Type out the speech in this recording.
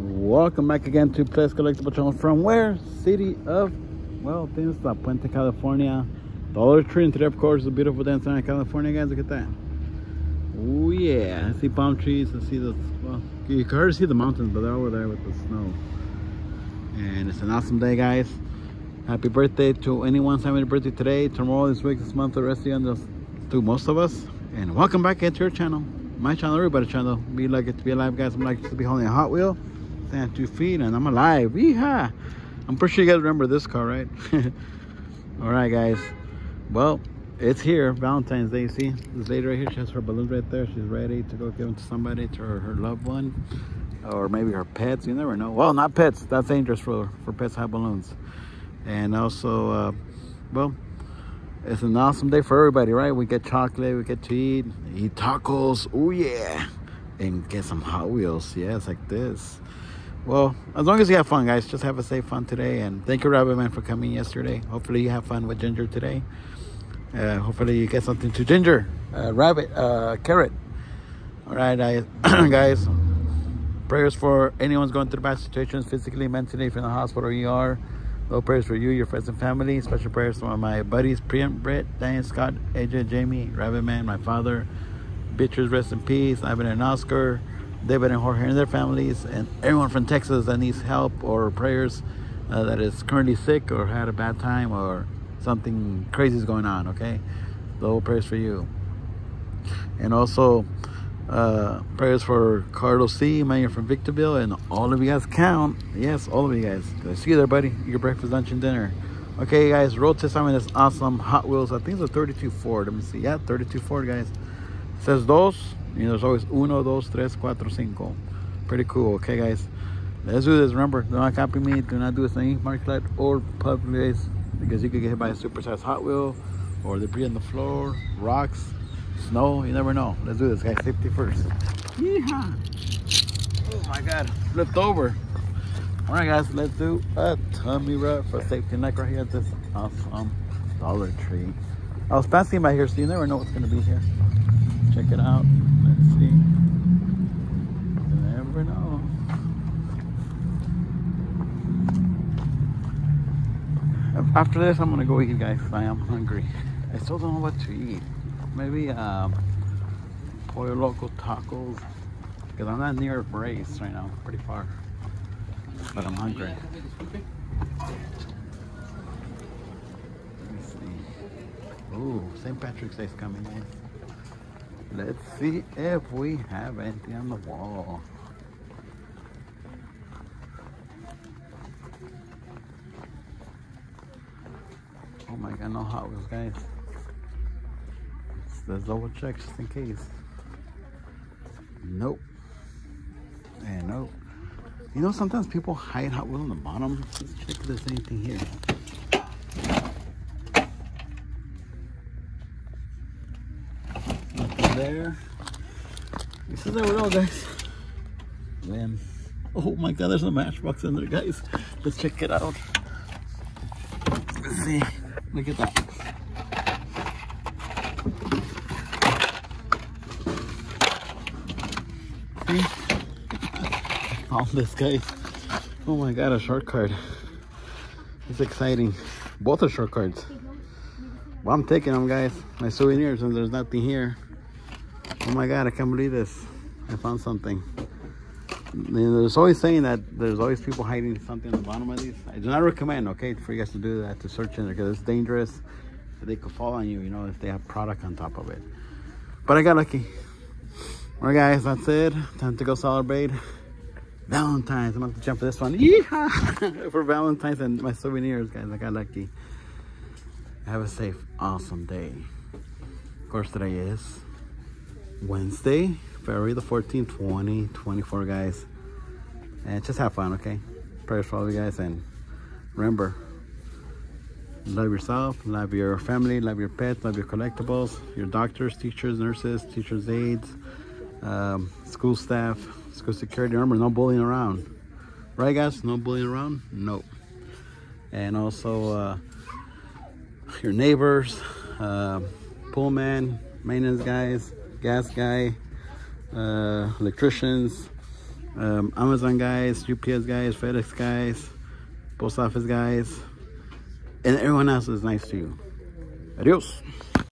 Welcome back again to Playdays Collectible Channel from where? City of, well, it's La Puente, California. Dollar Tree, and today, of course, a beautiful day in California, guys. Look at that. Oh, yeah. I see palm trees. I see the, well, you can hardly see the mountains, but they're over there with the snow. And it's an awesome day, guys. Happy birthday to anyone having a birthday today, tomorrow, this week, this month, the rest of the end, to most of us. And welcome back into your channel. My channel, everybody's channel. Be lucky to be alive, guys. I'm lucky to be holding a Hot Wheel. Stand two feet, and I'm alive. Yeehaw! I'm pretty sure you guys remember this car, right? All right, guys. Well, it's here, Valentine's Day. See, this lady right here, she has her balloons right there. She's ready to go give them to somebody, to her, her loved one, or maybe her pets. You never know. Well, not pets. That's dangerous for for pets to have balloons. And also, uh, well, it's an awesome day for everybody, right? We get chocolate, we get to eat, eat tacos. Oh yeah, and get some Hot Wheels. Yes, like this. Well, as long as you have fun, guys, just have a safe fun today. And thank you, Rabbit Man, for coming yesterday. Hopefully, you have fun with Ginger today. Uh, hopefully, you get something to Ginger, uh, Rabbit, uh, Carrot. All right, I, guys. Prayers for anyone's going through bad situations, physically, mentally, if you're in the hospital, you are. Little prayers for you, your friends, and family. Special prayers for my buddies, Priam, Brett, Diane, Scott, AJ, Jamie, Rabbit Man, my father, Beatrice, rest in peace, Ivan and Oscar. David and Jorge and their families, and everyone from Texas that needs help or prayers uh, that is currently sick or had a bad time or something crazy is going on, okay? The prayers for you. And also, uh, prayers for Carlos C, man, from Victorville, and all of you guys count. Yes, all of you guys. See you there, buddy. Your breakfast, lunch, and dinner. Okay, guys, road test. I mean, this awesome Hot Wheels. I think it's a 32 Ford. Let me see. Yeah, 32 Ford, guys. Says dos. You know, there's always uno, dos, tres, cuatro, cinco. Pretty cool. Okay, guys. Let's do this. Remember, do not copy me. Do not do this thing, market or public place because you could get hit by a supersized Hot Wheel or debris on the floor, rocks, snow. You never know. Let's do this, guys. Safety first. Yeehaw. Oh my God, flipped over. All right, guys. Let's do a tummy rub for safety neck right here at this awesome Dollar Tree. I was passing by here, so you never know what's gonna be here. Check it out. Let's see. You never know. After this, I'm gonna go eat, guys. I am hungry. I still don't know what to eat. Maybe um, Pollo Loco tacos. Because I'm not near Brace right now. Pretty far. But I'm hungry. Ooh, St. Patrick's Day is coming, guys. Let's see if we have anything on the wall. Oh my god, no Hot Wheels, guys. Let's double check just in case. Nope. And nope. You know, sometimes people hide Hot Wheels on the bottom. Let's check if there's anything here. There. This is we go, guys. Man. Oh my god, there's a matchbox in there, guys. Let's check it out. Let's see. Look at that. See? Found this, guys. Oh my god, a short card. It's exciting. Both are short cards. Well, I'm taking them, guys. My souvenirs, and there's nothing here. Oh my god, I can't believe this. I found something. There's always saying that there's always people hiding something on the bottom of these. I do not recommend, okay, for you guys to do that, to search in there, because it's dangerous. They could fall on you, you know, if they have product on top of it. But I got lucky. All right, guys, that's it. Time to go celebrate Valentine's. I'm going to jump for this one. Yeehaw! for Valentine's and my souvenirs, guys. I got lucky. Have a safe, awesome day. Of course, today is Wednesday, February the 14th, 2024, guys. And just have fun, okay? Prayers for all you guys. And remember, love yourself, love your family, love your pets, love your collectibles, your doctors, teachers, nurses, teachers' aides, um, school staff, school security. Remember, no bullying around. Right, guys? No bullying around? Nope. And also, uh, your neighbors, uh, pool man, maintenance guys, gas guy, uh, electricians, um, Amazon guys, UPS guys, FedEx guys, post office guys, and everyone else is nice to you. Adios.